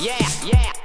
yeah, yeah,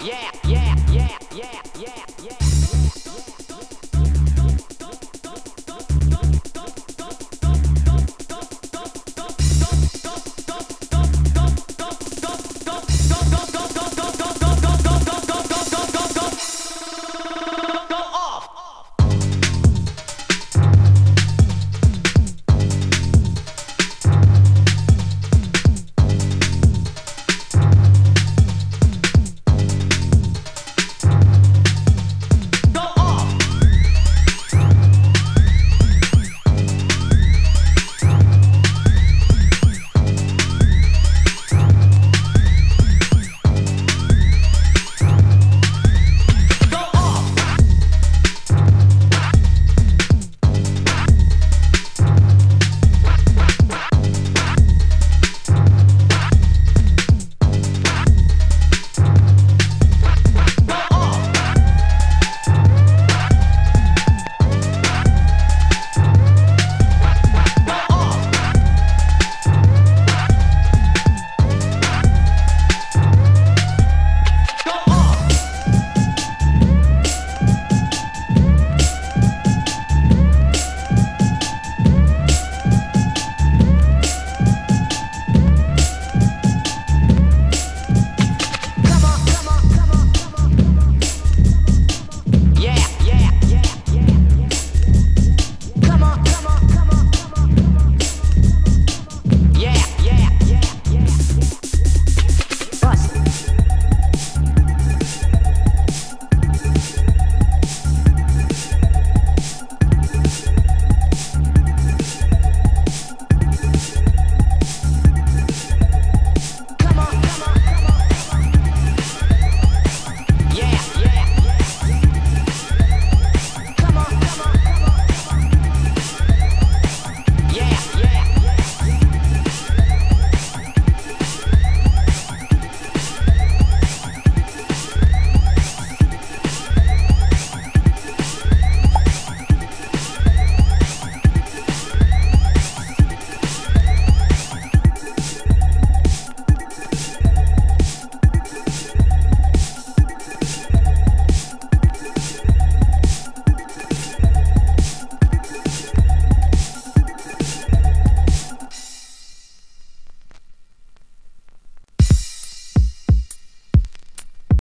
yeah.